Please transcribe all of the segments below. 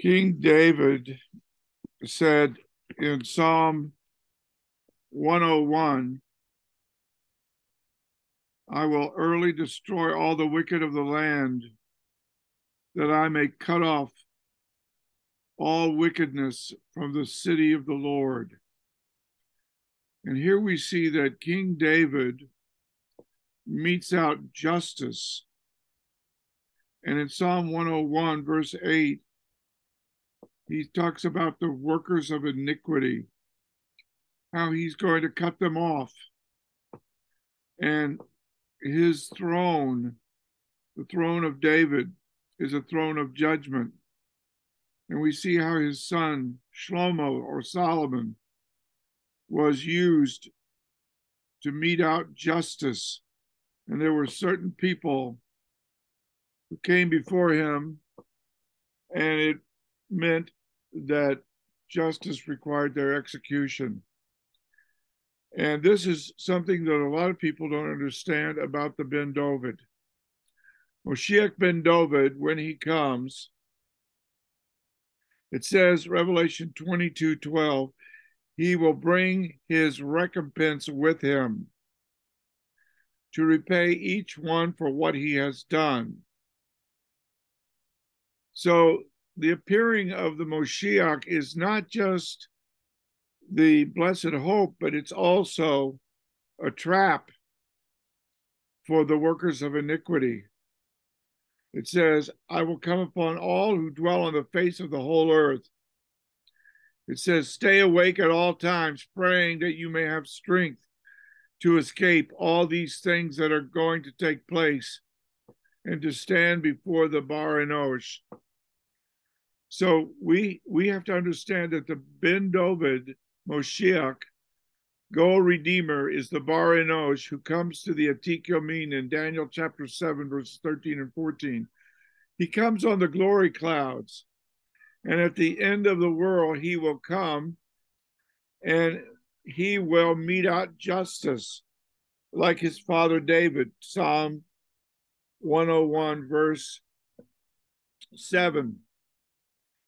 King David said in Psalm 101 I will early destroy all the wicked of the land, that I may cut off all wickedness from the city of the Lord. And here we see that King David meets out justice. And in Psalm 101, verse 8, he talks about the workers of iniquity, how he's going to cut them off. And his throne, the throne of David, is a throne of judgment. And we see how his son, Shlomo or Solomon, was used to mete out justice. And there were certain people who came before him, and it meant that justice required their execution. And this is something that a lot of people don't understand about the Ben David. Moshiach ben David, when he comes, it says, Revelation 22 12, he will bring his recompense with him to repay each one for what he has done. So the appearing of the Moshiach is not just the blessed hope, but it's also a trap for the workers of iniquity. It says, I will come upon all who dwell on the face of the whole earth. It says, Stay awake at all times, praying that you may have strength to escape all these things that are going to take place and to stand before the Bar Enosh. So we we have to understand that the Ben David Moshiach, Goel Redeemer, is the Bar Enosh who comes to the Atik Yomin in Daniel chapter 7, verses 13 and 14. He comes on the glory clouds, and at the end of the world, he will come and he will mete out justice like his father David, Psalm 101, verse 7.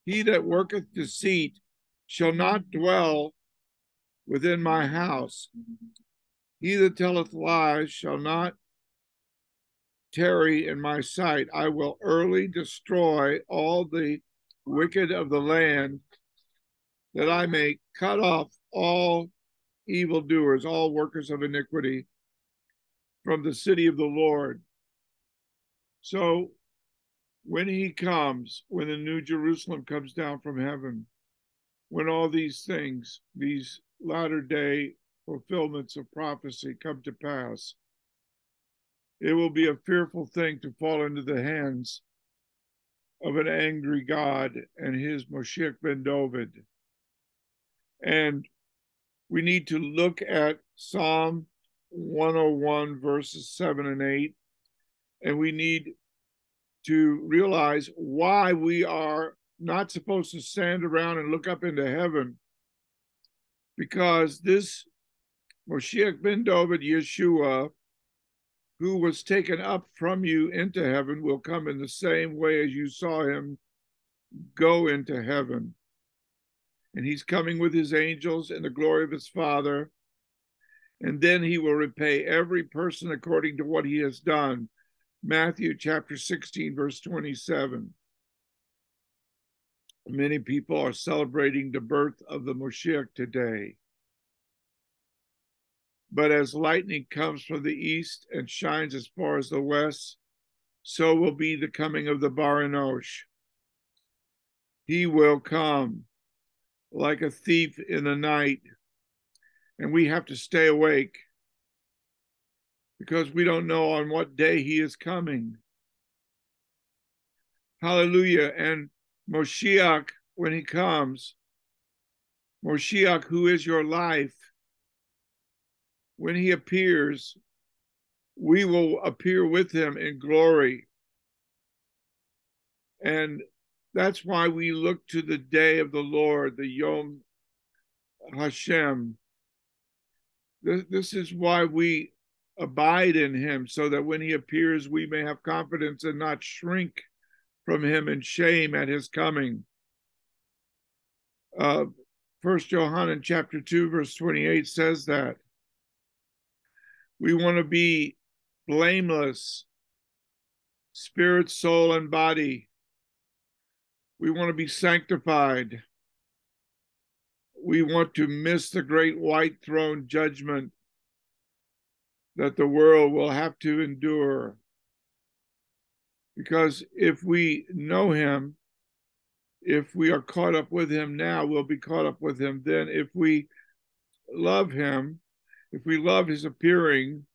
He that worketh deceit shall not dwell within my house. He that telleth lies shall not tarry in my sight. I will early destroy all the wicked of the land, that I may cut off all evildoers, all workers of iniquity from the city of the Lord. So when he comes, when the new Jerusalem comes down from heaven, when all these things, these latter day fulfillments of prophecy come to pass. It will be a fearful thing to fall into the hands of an angry God and his Moshiach ben David. And we need to look at Psalm 101, verses 7 and 8, and we need to realize why we are not supposed to stand around and look up into heaven because this Moshiach ben David Yeshua, who was taken up from you into heaven, will come in the same way as you saw him go into heaven. And he's coming with his angels in the glory of his Father. And then he will repay every person according to what he has done. Matthew chapter 16, verse 27. Many people are celebrating the birth of the Moshiach today. But as lightning comes from the east and shines as far as the west, so will be the coming of the Bar Enosh. He will come like a thief in the night, and we have to stay awake because we don't know on what day he is coming. Hallelujah. And Moshiach, when he comes, Moshiach, who is your life, when he appears, we will appear with him in glory. And that's why we look to the day of the Lord, the Yom Hashem. This, is why we abide in him, so that when he appears, we may have confidence and not shrink from him in shame at his coming. uh, First John in chapter 2, verse 28 says that we want to be blameless, spirit, soul, and body. We want to be sanctified. We want to miss the great white throne judgment that the world will have to endure. Because if we know him, if we are caught up with him now, we'll be caught up with him then. If we love him, if we love his appearing,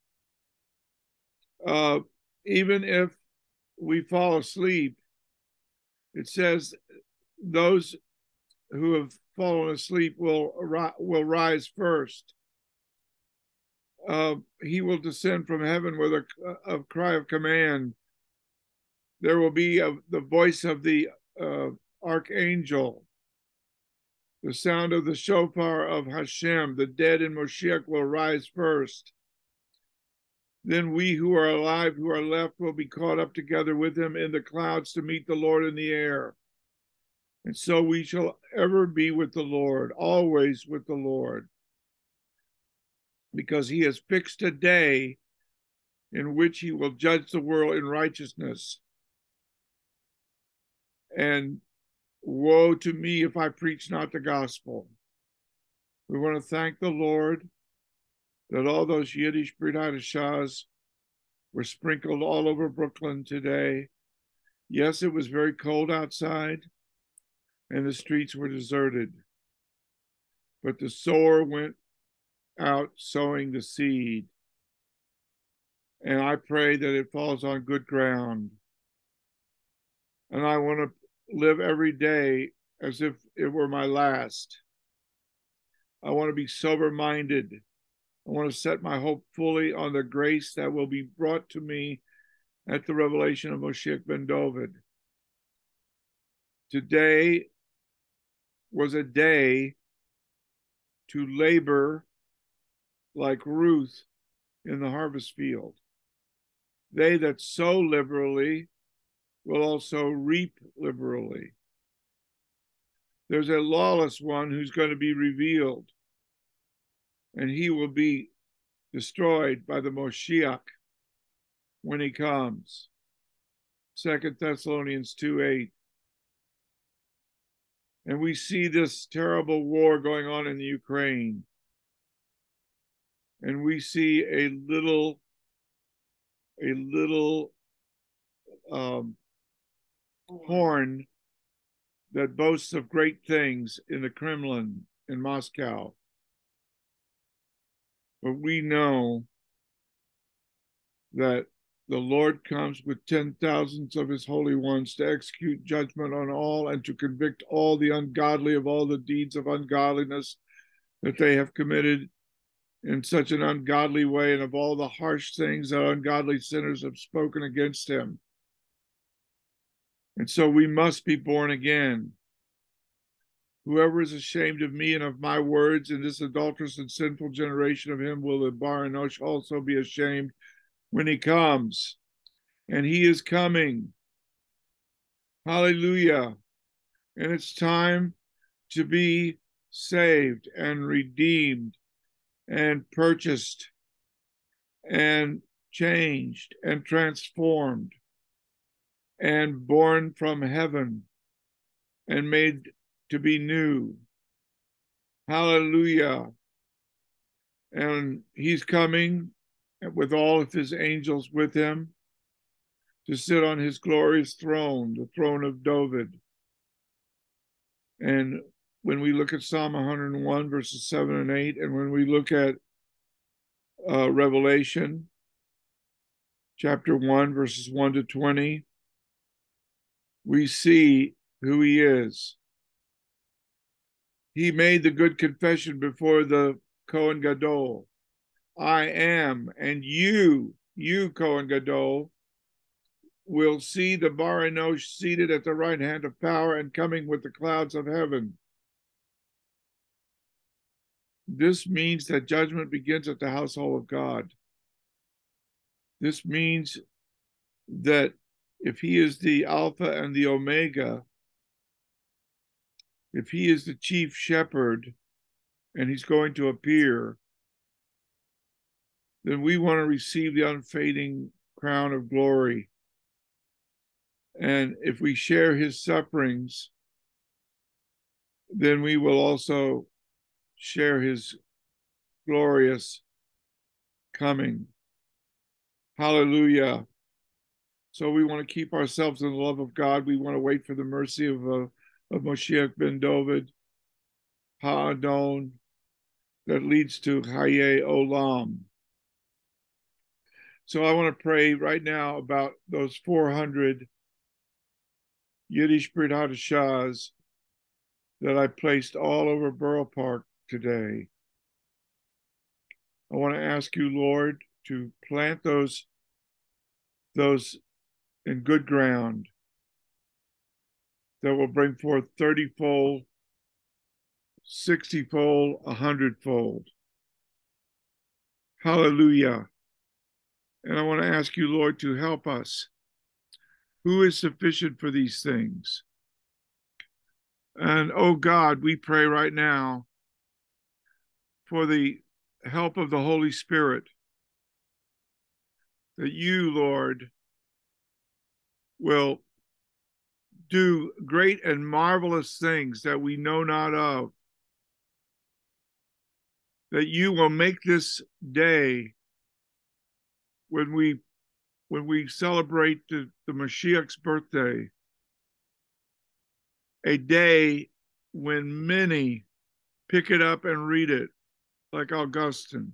uh, even if we fall asleep, it says those who have fallen asleep will will rise first. Uh, he will descend from heaven with a, a, cry of command. There will be a, the voice of the uh, archangel, the sound of the shofar of Hashem. The dead in Moshiach will rise first. Then we who are alive, who are left, will be caught up together with him in the clouds to meet the Lord in the air. And so we shall ever be with the Lord, always with the Lord, because he has fixed a day in which he will judge the world in righteousness. And woe to me if I preach not the gospel. We want to thank the Lord that all those Yiddish Brit Hadashahs were sprinkled all over Brooklyn today. Yes, it was very cold outside and the streets were deserted. But the sower went out sowing the seed. And I pray that it falls on good ground. And I want to live every day as if it were my last. I want to be sober minded I want to set my hope fully on the grace that will be brought to me at the revelation of Moshiach ben David. Today was a day to labor like Ruth in the harvest field. They that sow liberally will also reap liberally. There's a lawless one who's going to be revealed and he will be destroyed by the Moshiach when he comes. Second Thessalonians 2 8. And we see this terrible war going on in the Ukraine. And we see a little, a little um, horn that boasts of great things in the Kremlin in Moscow. But we know that the Lord comes with ten thousands of his holy ones to execute judgment on all and to convict all the ungodly of all the deeds of ungodliness that they have committed in such an ungodly way and of all the harsh things that ungodly sinners have spoken against him. And so we must be born again. Whoever is ashamed of me and of my words in this adulterous and sinful generation of him will the Bar Enosh also be ashamed when he comes. And he is coming. Hallelujah. And it's time to be saved and redeemed and purchased and changed and transformed and born from heaven and made to be new. Hallelujah. And he's coming with all of his angels with him to sit on his glorious throne, the throne of David. And when we look at Psalm 101, verses 7 and 8, and when we look at uh, Revelation chapter 1, verses 1 to 20, we see who he is he made the good confession before the Kohen Gadol. I am, and you, you Kohen Gadol, will see the Bar seated at the right hand of power and coming with the clouds of heaven. This means that judgment begins at the household of God. This means that if he is the Alpha and the Omega, if he is the chief shepherd and he's going to appear, then we want to receive the unfading crown of glory. And if we share his sufferings, then we will also share his glorious coming. Hallelujah. So we want to keep ourselves in the love of God. We want to wait for the mercy of, uh, of Moshiach ben David, Ha'adon, that leads to Haye Olam. So I want to pray right now about those 400 Yiddish Brit Hadashahs that I placed all over Borough Park today. I want to ask you, Lord, to plant those those in good ground that will bring forth 30 fold, 60 fold, 100 fold. Hallelujah. And I want to ask you, Lord, to help us. Who is sufficient for these things? And oh God, we pray right now for the help of the Holy Spirit that you, Lord, will do great and marvelous things that we know not of. That you will make this day when we when we celebrate the, the Mashiach's birthday, a day when many pick it up and read it, like Augustine,